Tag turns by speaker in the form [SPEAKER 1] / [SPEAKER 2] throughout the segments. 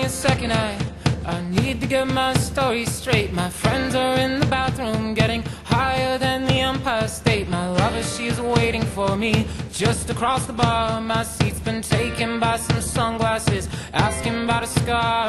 [SPEAKER 1] me a second, I, I need to get my story straight. My friends are in the bathroom getting higher than the Empire State. My lover, she's waiting for me just across the bar. My seat's been taken by some sunglasses Asking about a scar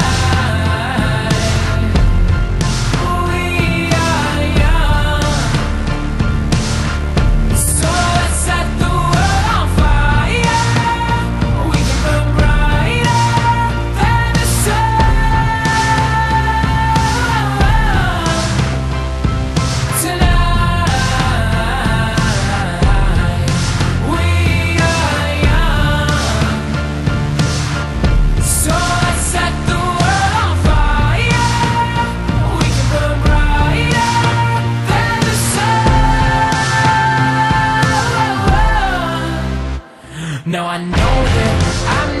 [SPEAKER 1] Now I know that I'm